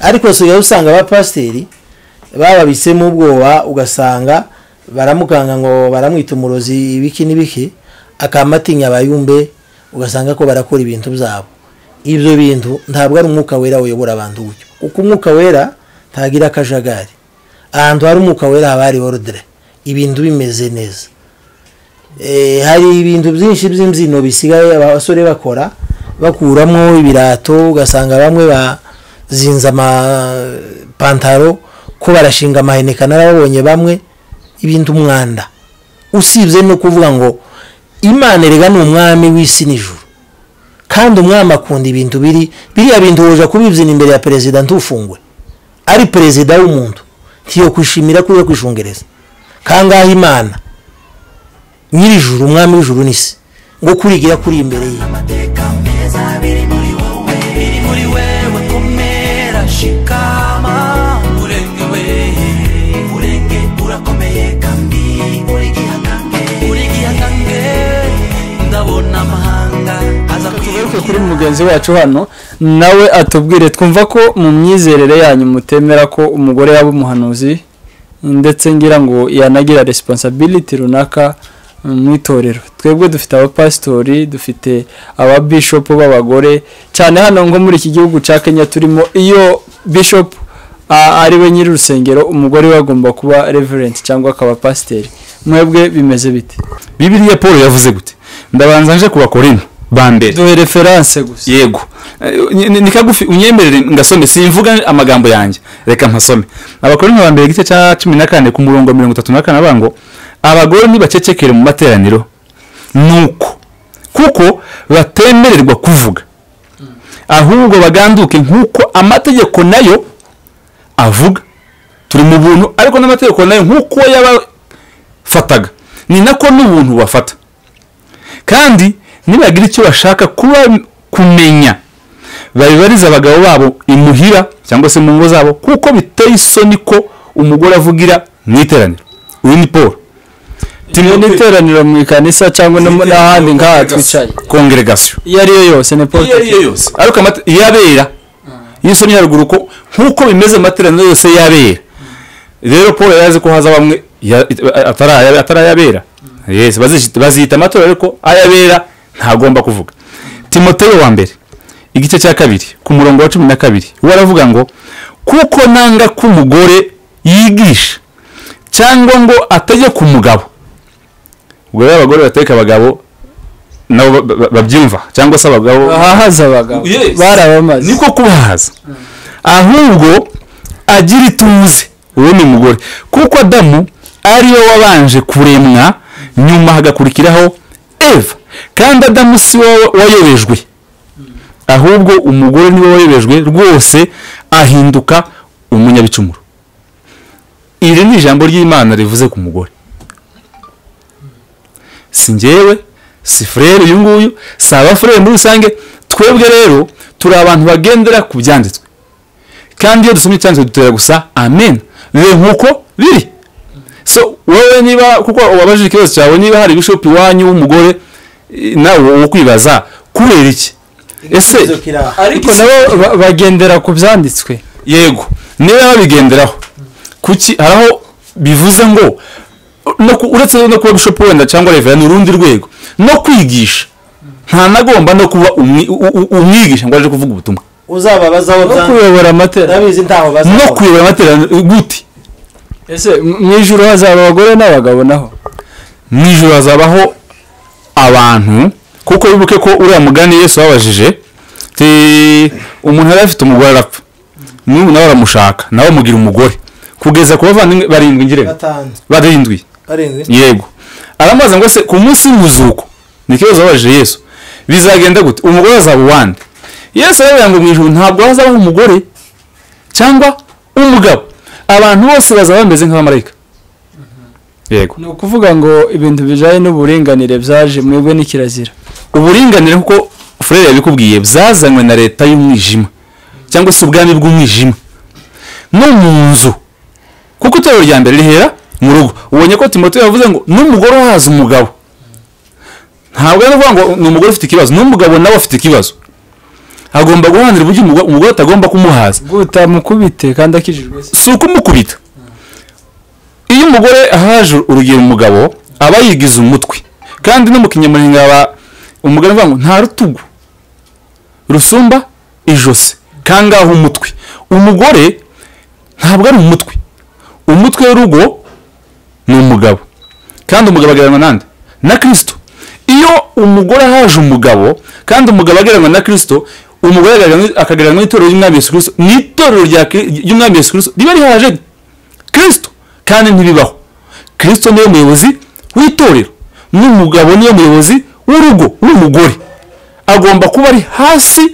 ariko usigaye usanga abapasiteri bababitsemo ubwoba ugasanga baramukanga ngo baramwita umurozi ibiki n'ibiki akamatinya abayumbe ugasanga ko barakora ibintu byabo. Ibyo bintu ntabwo ari umwuka wera uyobora abantu gutyo. Kuko umwuka wera ntagira akajagari. Ahantu hari umwuka wera haba hari orudire ibintu bimeze neza. Eh, hari ibintu byinshi by'imbyino bisigaye abasore bakora bakuramo ibirato ugasanga bamwe bazinze amapantaro ko barashinga amaheneka narabonye bamwe ibintu umwanda. Usibye no kuvuga ngo imana erega ni umwami w'isi n'ijuru. Kandi umwami akunda ibintu biri biriya bintu woja kubibyina imbere ya perezida ntufungwe. Ari perezida w'umuntu. Ntiyo kwishimira uje kwishungereza. Kangahe imana? Nyir'ijuru umwami w'ijuru n'isi. Ngo kurigira kuri imbere ye. Kuri mugenzi wacu hano nawe atubwire twumva ko mu myizerere yanyu mutemera ko umugore yaba umuhanuzi ndetse ngira ngo yanagira resiponsabiliti runaka mu itorero. Twebwe dufite abapasitori dufite ababishopu b'abagore cyane hano nko muri iki gihugu cya kenya turimo iyo bishopu ari we nyiri urusengero umugore we agomba kuba reverenti cyangwa akaba pasiteri. Mwebwe bimeze bite? Bibiriya paul yavuze gute? Ndabanza nje kubakorino ba mbere. Duhe referanse gusa. Yego. Eh, ni- kagufi unyemerere ngasome simvuga amagambo yanjye. Reka mpasome abakorino ba mbere igice cya cumi na kane ku murongo mirongo itatu na kane avuga ngo abagore ntibacecekere mu materaniro. Nuko. Kuko batemererwa kuvuga. Ahubwo baganduke nk'uko amategeko na yo avuga. Turi mu buntu ariko n'amategeko na yo nk'uko yabafataga. Ni nako n'ubuntu bafata. Kandi nibagira icyo bashaka kuba kumenya. Babibariza abagabo babo imuhira cyangwa se mu ngo zabo kuko biteye isoni ko umugore avugira mu iteraniro. Uyu ni paul. Iyo ni iteraniro mu ikanisa cyangwa n'ahandi nk'aha twicaye. Kongeregasiyo iyo ari yo yose ni iyo ari yo yose. Ariko amate- iyabera iyo usomye haruguru ko nk'uko bimeze mu materaniro yose yabera rero paul yari ko haza bamwe atarayabera yes bazishita- baziyita amatorero ariko ayabera ntagomba kuvuga. Timoteyo wa mbere igice cya kabiri ku murongo wa cumi na kabiri we aravuga ngo kuko nanga ko umugore yigisha cyangwa ngo ategeke umugabo ubwo rero abagore bateka abagabo nabo ba- ba- babyumva cyangwa se abagabo bahahaza abagabo. Barabamaze. Niko kubahaza. Ahubwo agira ituze. Uwo ni umugore. Kuko adamu ari we wabanje kuremwa nyuma hagakurikiraho eva kandi adamu si we wayobejwe. Ahubwo umugore ni we wayobejwe rwose ahinduka umunyabicumuro. Iri ni ijambo ry'imana rivuze ku mugore. Si njyewe si furere uyu nguyu si abafurere muri rusange twebwe rero turi abantu bagendera ku byanditswe. Kandi iyo dusomye icyanditswe dutera gusa amen. Bibe nk'uko biri. So wowe niba kuko wabajije ikibazo cyawe niba hari bishopu iwanyu w'umugore eh, nawe wo kwibaza kubera iki? Ese ariko nabo ba- bagendera ku byanditswe. Yego niba babigenderaho kuki hari aho bivuze ngo uretse no kuba bishopu wenda cyangwa revera ni urundi rwego no kwigisha. Ntanagomba no kuba umwigisha ngo aje kuvuga ubutumwa. Uzababazaho ntaho no kuyobora amateraniro gute ese mu ijoro hazaba abagore n'abagabo naho? Mu ijoro hazabaho abantu kuko wibuke ko uriya mugani yesu wabajije ti umuntu yari afite umugore arapfa. N'ubu nawe aramushaka nawe amugira umugore. Kugeza ku bavandimwe barindwi gatanu barindwi. Yego. Aramubaza ngo se ku munsi w'umuzuko ni ikibazo babajije yesu. Bizagenda gute? Umugore azaba uwande? Yesu aravuga ngo mu ijoro ntabwo hazabaho umugore cyangwa umugabo. Abantu bose bazaba bameze nk'abamarayika. Yego. Ni ukuvuga ngo ibintu bijyanye n'uburinganire byaje mwebwe ni kirazira uburinganire kuko furere yabikubwiye byazanywe na leta y'umwijima cyangwa se ubwami bw'umwijima. No mu nzu. Kuko itorero rya mbere rihera mu rugo. Ubonye ko timoteyo yavuze ngo n'umugore uhaza umugabo. Ntabwo ari ukuvuga ngo ni umugore ufite ikibazo. N'umugabo nawe afite ikibazo. Agomba guharanira uburyo umugore atagomba kumuhaza. Utamukubite kandi akijijwe. Si ukumukubita iyo umugore ahaje urugero umugabo aba yigize umutwe. Kandi no mu kinyamurenge aba umugore avuga ngo nta rutugu. Rusumba ijosi. Kangaho umutwe? Umugore ntabwo ari umutwe. Umutwe w'urugo ni umugabo. Kandi umugabo agereranywa nande na kirisito iyo umugore ahaje umugabo kandi umugabo agereranywa na kirisito umugore akagereranywa- akagereranywa n'itorero ry'umwami yesu kirisito n'itorero rya Kri- ry'umwami yesu kirisito riba rihaje kirisito kandi ntibibaho. Kirisito ni we muyobozi w'itorero. N'umugabo ni we muyobozi w'urugo w'umugore agomba kuba ari hasi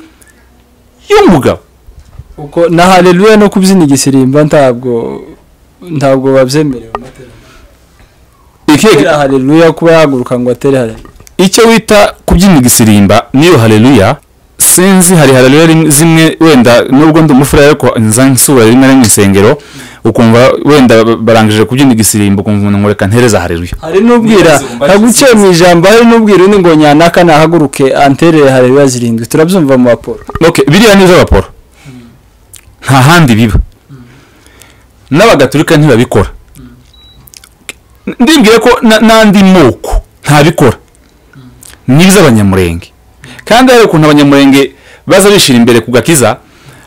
y'umugabo. Uko na haleluya no kubyina igisirimba ntabwo ntabwo babyemerewe. Ikihe haleluya kuba yahaguruka ngo atere haleluya. Icyo wita kubyina igisirimba niyo haleluya. Sinzi hari haleluya rim- zimwe wenda nubwo ndi umufurere ariko nza nsura rimwe na rimwe insengero ukumva wenda barangije kubyina igisirimba ukumva umuntu ngo reka ntereza haleluya hari n'ubwira ntaguciye mu ijambo hari n'ubwira undi ngo nyanaka nahaguruke anterere haleluya zirindwi. Turabyumva mu baporo okay biriya ni iz'abaporo nta handi biba. N'abagatulika ntibabikora. Ndibwira ko na- n'andi moko ntabikora. Ni iz'abanyamurenge kandi hari ukuntu abanyamurenge baza bishira imbere ku gakiza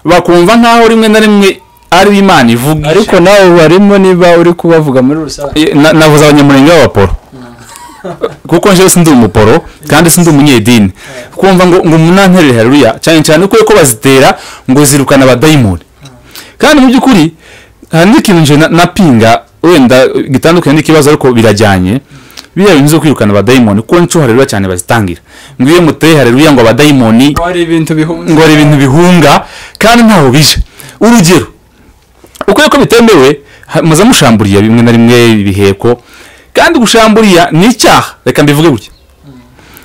bakumva nk'aho rimwe na rimwe ari imana ivuga. Ariko nawe barimo niba uri kubavuga muri rusange. Na- navuze abanyamurenge b'abaporo kuko njyewe sindi umuporo kandi sindi umunyedini. Kumva ngo ngo umunanterere haleluya. Cyane cyane ko ko bazitera ngo zirukana abadayimoni. Kandi mu by'ukuri hari n'ikintu nje na- napinga wenda gitandukanye n'ikibazo ariko birajyanye. Biriya bintu zo kwirukana abadayimoni kuko nico haleluya cyane bazitangira. Ngo iyo muteye haleluya ngo abadayimoni ngo hari ibintu bihunga kandi ntaho bije. Urugero uko yuko bitemewe muza mushamburiya bimwe na rimwe ibiheko. Kandi gushamburiya ni icyaha. Reka mbivuge gutya.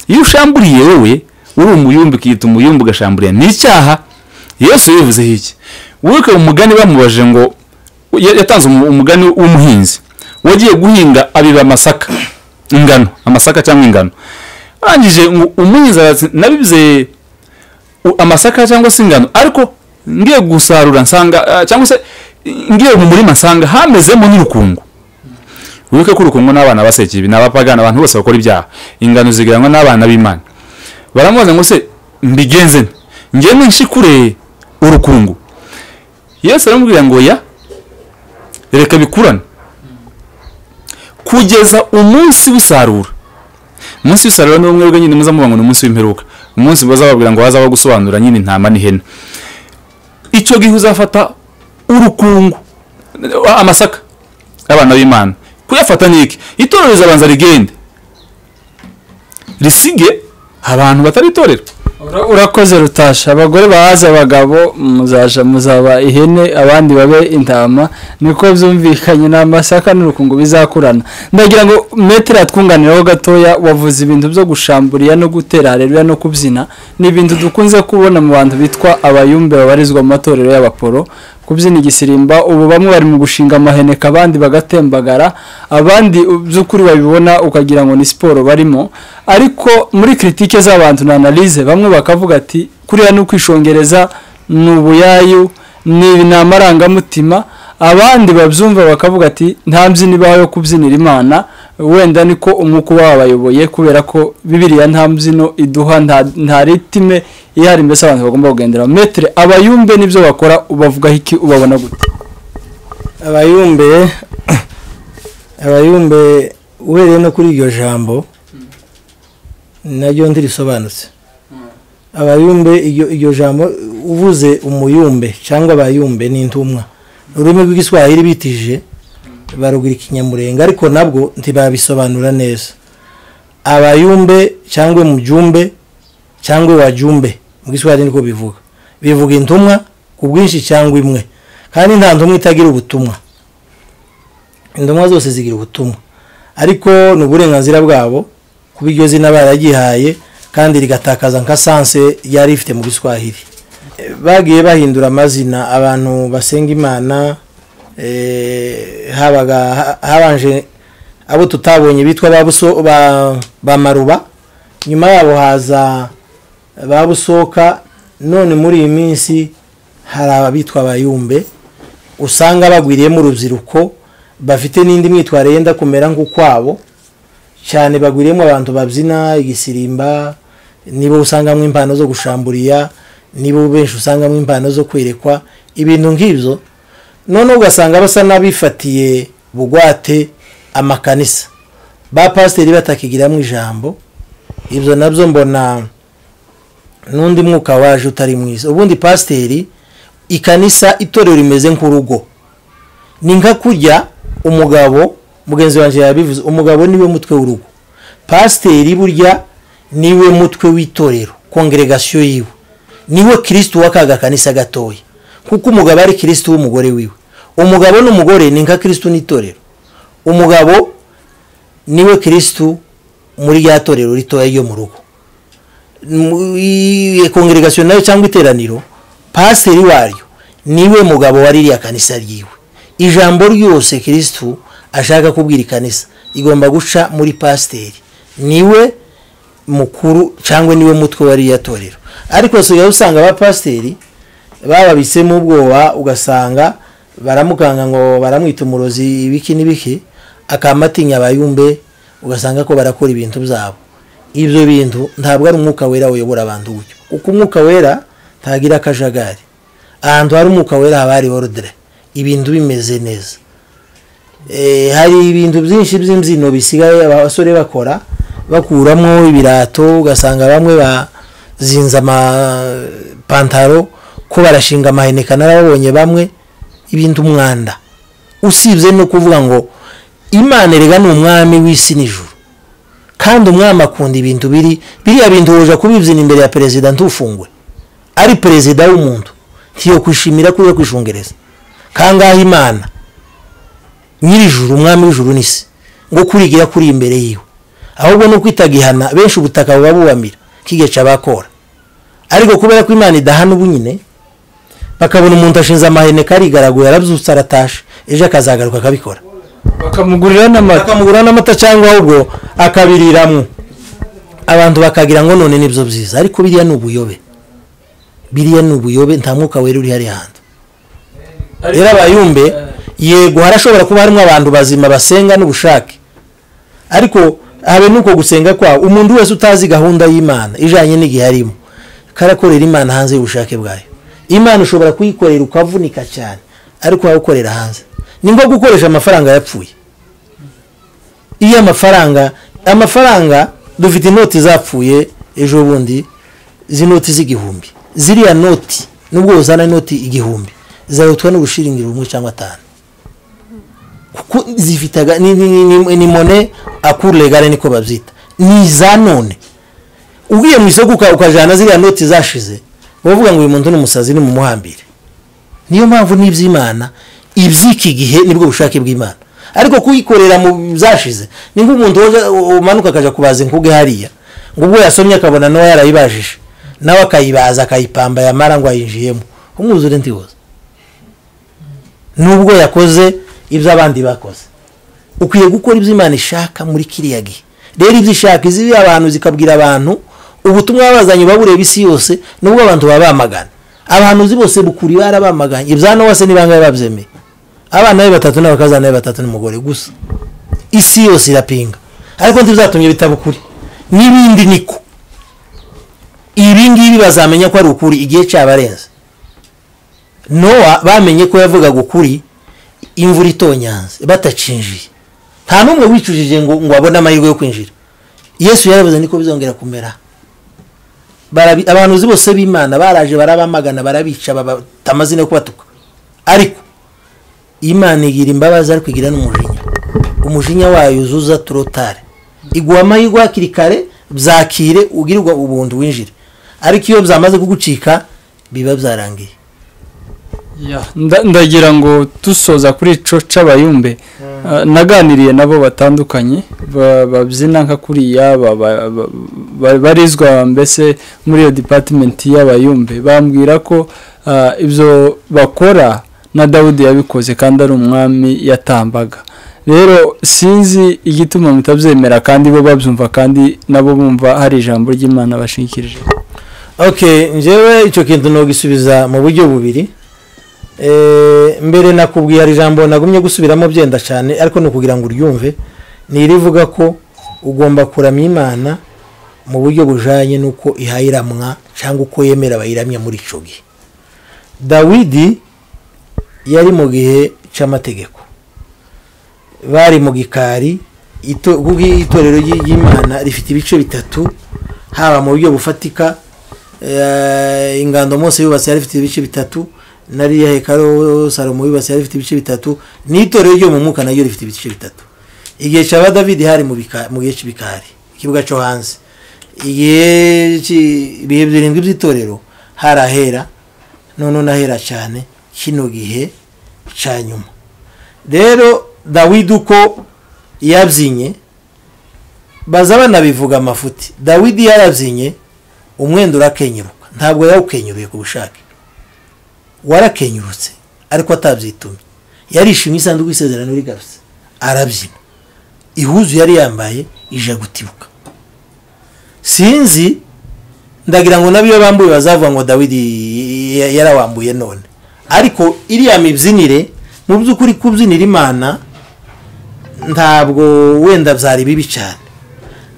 Iyo ushamburiye wowe uri umuyumbi ukiyita umuyumbi ugashamburiya ni icyaha. Yesu yivuzeho iki? Wibuke umugani bamubajije ngo ya- yatanze umu- umugani w'umuhinzi. Wagiye guhinga abiba amasaka. Ingano amasaka cyangwa ingano. Arangije ngo umuhinzi u- amasaka cyangwa se ingano? Ariko ngiye gusarura nsanga ah, cyangwa se ngiye mu murima nsanga hamezemo n'urukungu. Wibuke ko urukungu n'abana baseke ibi ni abapagana abantu bose bakora ibyaha. Ingano zigeranywa n'abana b'imana. Baramubaza ngo se mbigenze ngende nshikure urukungu. Yesu aramubwira ngo ya reka bikurane. Kugeza umunsi w'isarura. Umunsi w'isarura ni umwe nyine muza muvuga ngo ni umunsi w'imperuka. Umunsi bazababwira ngo baza gusobanura nyine intama n'ihene. Icyo gihe uzafata urukungu amasaka y'abana b'imana. Kuyafata ni iki? Itorero rizabanza rigende. Risige abantu batari itorero Ura- urakoze rutasha. Abagore bahaza abagabo muzaja muzaba ihene abandi babe intama. Niko byumvikanye ni amasaka n'urukungu bizakurana. Ndagira ngo metero yatwunganiraho gatoya wavuze ibintu byo gushamburiya no gutera hareruya no kubyina. Ni ibintu dukunze kubona mu bantu bitwa abayumbe babarizwa mu matorero y'abaporo. Kubyina igisirimba ubu bamwe bari mu gushinga amaheneka abandi bagatembagara abandi by'ukuri babibona ukagira ngo ni siporo barimo. Ariko muri kiritike z'abantu na analize bamwe bakavuga ati kuriya ni ukwishongereza ni ubuyayu ni amarangamutima abandi babyumva bakavuga ati nta mbyino ibaho yo kubyinira imana. Wenda niko umwuka uba wabayoboye kubera ko bibiriya nta mbyino iduha nta- ritime ihari mbese abantu bagomba kugendera metere abayumbe n'ibyo bakora ubavugaho iki ubabona gute? Abayumbe abayumbe uhereye no kuri iryo jambo naryo ndirisobanutse. Abayumbe iryo jambo uvuze umuyumbe cyangwa abayumbe ni intumwa. Ururimi rw'igiswahili bitije barugira ikinyamurenge ariko nabwo ntibabisobanura neza. Abayumbe cyangwa mubyumbe cyangwa wajumbe mu giswahili niko bivuga. Bivuga intumwa ku bwinshi cyangwa imwe. Kandi nta ntumwa itagira ubutumwa. Intumwa zose zigira ubutumwa. Ariko ni uburenganzira bwabo kuba iryo zina baragihaye kandi rigatakaza nka sanse yari rifite mu giswahili. Bagiye bahindura amazina abantu basenga imana habaga ha- habanje abo tutabonye bitwa ba maruba. Nyuma yabo haza ba busoka none muri iyi minsi hari abitwa abayumbe usanga bagwiriyemo urubyiruko bafite n'indi myitwarire yenda kumera nk'ukwabo. Cyane bagwiriyemo abantu babyina igisirimba nibo usangamo impano zo gushamburiya nibo benshi usangamo impano zo kwerekwa. Ibintu nk'ibyo noneho ugasanga basa n'abifatiye bugwate amakanisa. Ba pasiteri batakigiramo ijambo ibyo na byo mbona n'undi mwuka waje utari mwiza. Ubundi pasiteri ikanisa itorero rimeze nk'urugo. Ni nka kurya umugabo mugenzi wanjye yabivuze umugabo ni we mutwe w'urugo. Pasiteri burya ni we mutwe w'itorero kongeregasiyo yiwe. Niwe kirisitu w'akaga kanisa gatoya. Kuko umugabo ari kirisitu w'umugore wiwe. Umugabo n'umugore ni nka kirisitu n'itorero. Umugabo ni we kirisitu muri rya torero ritoya ryo mu rugo. Kongeregasiyo na yo cyangwa iteraniro pasiteri waryo ni we mugabo wa ririya kanisa ryiwe. Ijambo ryose kirisitu ashaka kubwira ikanisa igomba guca muri pasiteri. Niwe mukuru cyangwa ni we mutwe wa ririya torero. Ariko usigaye usanga abapasiteri bababitsemo ubwoba ugasanga baramukanga ngo baramwita umurozi ibiki n'ibiki akamatinya abayumbe ugasanga ko barakora ibintu byabo. Ibyo bintu ntabwo ari umwuka wera uyobora abantu gutyo. Kuko umwuka wera ntagira akajagari. Ahantu hari umwuka wera haba hari orudire ibintu bimeze neza. Hari ibintu byinshi by'imbyino bisigaye abasore bakora bakuramo ibirato ugasanga bamwe bazinze amapantaro ko barashinga amaheneka narababonye bamwe ibintu umwanda. Usibye no kuvuga ngo imana erega ni umwami w'isi n'ijuru. Kandi umwami akunda ibintu biri biriya bintu wuje kubibyina imbere ya perezida ntufungwe ari perezida w'umuntu. Ntiyo kwishimira ko uri kwishungereza. Kangahe imana? Nyir'ijuru umwami w'ijuru n'isi. Ngo kurigira kuri imbere yiwe. Ahubwo no kwitagihana benshi ubutaka buba bubamira kigeca abakora. Ariko kubera ko imana idahana ubu nyine bakabona umuntu ashinze amahene karigaraguye arabyutse aratashe ejo akazagaruka akabikora. Bakamugurira n'amata. Bakamugura n'amata cyangwa ahubwo akabiriramo. Abantu bakagira ngo none ni byo byiza. Ariko biriya ni ubuyobe. Biriya ni ubuyobe nta mwuka wera uri hariya hantu. Rero abayumbe yego harashobora kuba harimo abantu bazima basenga n'ubushake. Ariko habe nuko gusenga kwabo umuntu wese utazi gahunda y'imana ijyanye n'igihe arimo. Karakorera imana hanze y'ubushake bwayo. Imana ushobora kuyikorera ukavunika cyane ariko waba ukorera hanze. Ni nko gukoresha amafaranga yapfuye. Iyo amafaranga amafaranga dufite inoti zapfuye ejo bundi izi noti z'igihumbi. Ziriya noti nubwo uzana inoti igihumbi zarutwa n'ubushiringiro bumwe cyangwa atanu. Kuko zifite ni mone akuru legare niko babyita. Ni iza none. Ugiye mu isoko ukajyana ziriya noti zashize bavuga ngo uyu muntu ni umusazi ni mu muhambire niyo mpamvu n'iby'imana iby'iki gihe ni bwo bushake bw'imana. Ariko kuyikorera mu byashize ni nk'umuntu umanuka akajya kubaza inkuge hariya ngo ubwo yasomye akabona nawe yarayibajije nawe akayibaza akayipamba yamara ngo ayinjiyemo. Umwuzure ntiwoza nubwo yakoze ibyo abandi bakoze. Ukwiye gukora ibyo imana ishaka muri kiriya gihe. Rero ibyo ishaka izi abantu zikabwira abantu ubutumwa babazanye babureba isi yose nubwo abantu baba bamagana. Abahanuzi bose bukuri barabamaganye. Ibya nowa se nibangaye babyemeye? Abana be batatu n'abakazana be batatu n'umugore gusa. Isi yose irapinga. Ariko ntibizatumye bitaba ukuri n'ibindi niko. Ibi ngibi bazamenya ko ari ukuri igihe cyabarenze. Nowa bamenye ko yavugaga ukuri imvura itonyanze batacinjiye. Nta n'umwe wicujije ngo ngo abone amahirwe yo kwinjira. Yesu yaravuze niko bizongera kumera. Abahanuzi bose b'imana baraje barabamagana barabica babata amazina yo kubatuka. Ariko imana igira imbabazi ariko igira n'umujinya. Umujinya wayo uzuza turotare. Iguha amahirwe hakiri kare byakire ugirirwa ubundi winjire. Ariko iyo byamaze kugucika biba byarangiye. Ndagira ngo dusoza kuri ico c'abayumbe. Naganiriye nabo batandukanye babyina nka kuriya barizwa mbese muri iyo dipatimenti y'abayumbe. Bambwira ko ibyo bakora na dawudi yabikoze kandi ari umwami yatambaga. Rero sinzi igituma mutabyemera kandi bo babyumva kandi nabo bumva hari ijambo ry'imana bashingikirije. Okay njyewe icyo kintu nogisubiza mu buryo bubiri. Mbere nakubwiye hari ijambo nagumye gusubiramo byenda cyane ariko ni ukugira ngo uryumve. Ni irivuga ko ugomba kuramya imana mu buryo bujanye n'uko ihayiramwa cyangwa uko yemera bayiramya muri icyo gihe. Dawidi yari mu gihe cy'amategeko. Bari mu gikari itorero ry- ry'imana rifite ibice bitatu haba mu buryo bufatika eh, ingando mose yubatse yari ifite ibice bitatu nariya hekaro salomo yubatse yari ifite ibice bitatu n'itorero ryo mu mwuka naryo rifite ibice bitatu. Igihe cya davidi hari mu gihe cy'ibikari ikibuga cyo hanze. Ibihe birindwi by'itorero hari ahera none n'ahera cyane kino gihe cya nyuma. Rero dawidi uko yabyinye baza banabivuga amafuti. Dawidi yarabyinnye umwenda urakenyuruka ntabwo yawukenyuruye ku bushake. Warakenyurutse ariko atabyitumye. Yarishimye isanduku y'isezerano rigarutse arabyina. Ihuzu yari yambaye ije gutibuka. Sinzi ndagira ngo na byo bambuye bazavuga ngo dawidi ya- yarawambuye none. Ariko iriya mibyinire mu by'ukuri kubyinira imana ntabwo wenda byari bibi cyane.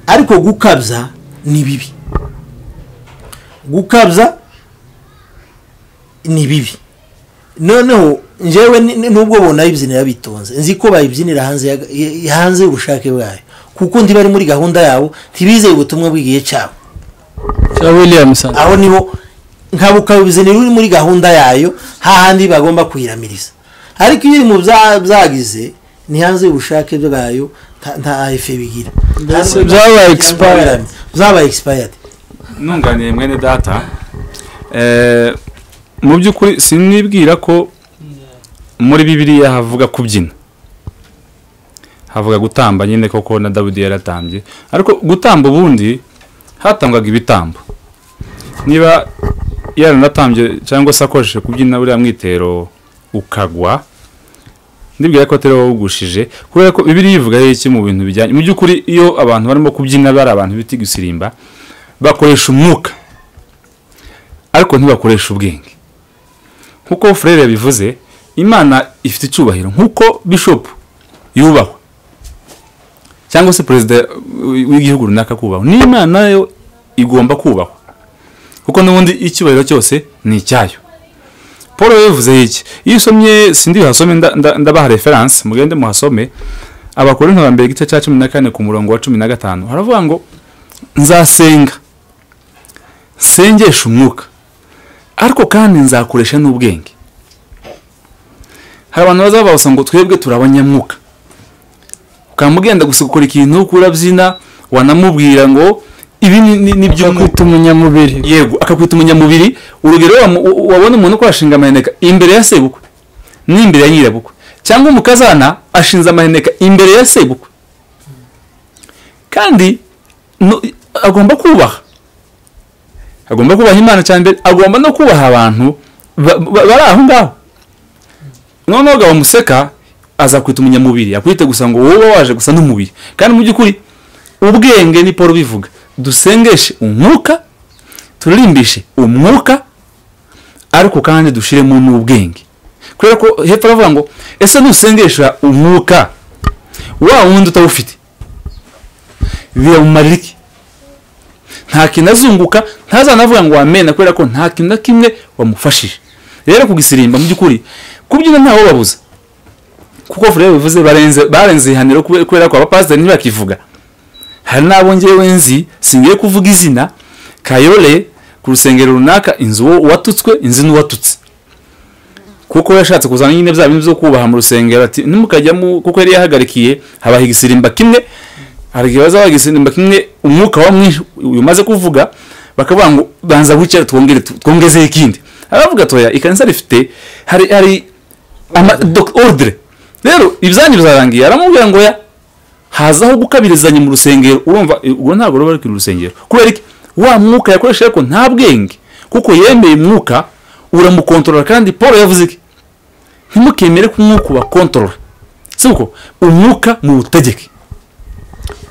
Ariko gukabya ni bibi. Gukabya ni bibi. Noneho ni- nubwo bonayibyinira bitonze. Nzi ko bayibyinira hanze ya- ya- hanze y'ubushake bwayo. Kuko ndi bari muri gahunda yabo ntibizeye ubutumwa bw'igihe cyabo. Aho ni ho nka bukabizinira uri muri gahunda yayo hahandi bagomba kuyiramiriza. Ariko iyo iri mu bya- byagize ni hanze y'ubushake bwayo nta- efe bigira. Byabaye expired. ntunganiye mwene data. Eh, mu by'ukuri sinibwira ko muri bibiliya havuga kubyina. Havuga gutamba nyine koko na dawidi yaratambye ariko gutamba ubundi hatangwaga ibitambo. Niba yaranatambye cyangwa se akoresheje kubyina buriya mwitero ukagwa ndibwira ko atari wowe ugushije kubera ko bibiliya ivuga iki mu bintu bijyanye? Mu by'ukuri iyo abantu barimo kubyina bari abantu bita gusirimba bakoresha umwuka. Ariko ntibakoresha ubwenge. Nk'uko furere yabivuze imana ifite icyubahiro nk'uko bishopu yubahwa cyangwa se perezida w'igihugu runaka kubahwa n'imana yo igomba kubahwa. Kuko n'ubundi icyubahiro cyose ni icyayo. Paul yabivuze iki? Iyo usomye sindi nda- ndabaha referanse mugende muhasome. Abakorinto ba mbere igice cya cumi na kane ku murongo wa cumi na gatanu. Haravuga ngo nzasenga. Nsengesha umwuka. Ariko kandi nzakoresha n'ubwenge. Hari abantu baza babaza ngo twebwe turi abanyamwuka ukaba ugenda gusa gukora ikintu urabyina wanamubwira ngo ibi ni- iby'umwuka kwita umunyamubiri. Yego akakwita umunyamubiri. Urugero wabona umuntu ko ashinga amaheneka imbere ya sebukwe n'imbere ya nyirabukwe. Cyangwa umukazana ashinze amaheneka imbere ya sebukwe. Kandi agomba kubaha. Agomba kubaha imana cyane mbere agomba no kubaha abantu ba- ba- bari aho ngaho. Noneho gabo museka aza kwita umunyamubiri akwite gusa ngo wowe waje gusa n'umubiri. Kandi mu by'ukuri ubwenge ni paul bivuga. Dusengeshe umwuka turirimbishe umwuka ariko kandi dushiremo n'ubwenge kubera ko hepfo aravuga ngo ese nusengesha umwuka? Wa wundi utawufite. Biramumarira iki? Nta kintu azunguka ntazanavuga ngo wamena kubera ko nta kintu na kimwe wamufashije. Rero kugisirimba mu by'ukuri kubyina ntawe babuza kuko furere bivuze barenze barenze ihaniro kube- kubera ko abapasiteri ntibakivuga. Hari n'abo ngewe nzi singiye kuvuga izina kayole ku rusengero runaka inzu uwo watutswe inzu n'uwatutse kuko yashatse kuzana nyine bya bintu byo kubaha mu rusengero ati nimukajyamo kuko yari yahagarikiye habaha igisirimba kimwe. Hari igihe baza bagisirimba kimwe umwuka wa mwinshi umaze kuvuga bakavuga ngo banza wicara twongere twongezeho ikindi. Aravuga atoya ikanisa rifite hari hari ordre. Rero ibyanyu bizarangiye aramubwira ngo ya hazaho gukabirizanya mu rusengero. Urumva ubwo ntabwo ruba rukiri urusengero kubera iki? Wa mwuka yakoresheje ko nta bwenge. Kuko yemeye umwuka uramukontorora. Kandi paul yavuze iki? Ntimukemere ko umwuka ubakontorora. Si uko? Umwuka mu butegeke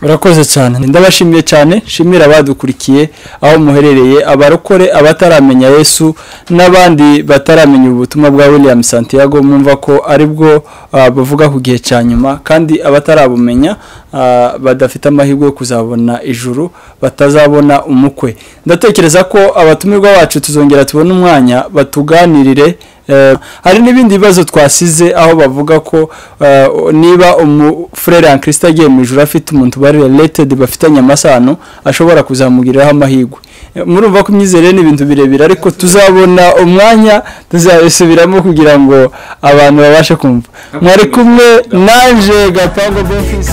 urakoze cyane. Ndabashimiye cyane. Shimira abadukurikiye aho muherereye abarokore abataramenya yesu n'abandi bataramenya ubutumwa bwa william santiago. Mwumva ko ari bwo ah, bavuga ku gihe cya nyuma kandi abatarabumenya ah, badafite amahirwe yo kuzabona ijuru batazabona umukwe. Ndatekereza ko abatumirwa bacu tuzongera tubone umwanya batuganirire hari n'ibindi bibazo twasize aho bavuga ko eh, niba umufurere ankristo agiye mu ijoro afite umuntu bari related bafitanye amasano ashobora kuzamugiriraho amahirwe Eh, murumva ko imyizerere ni ibintu birebire ariko tuzabona umwanya tuzabisubiramo kugira ngo abantu babashe kumva. Mwari kumwe nanje gapango bofisi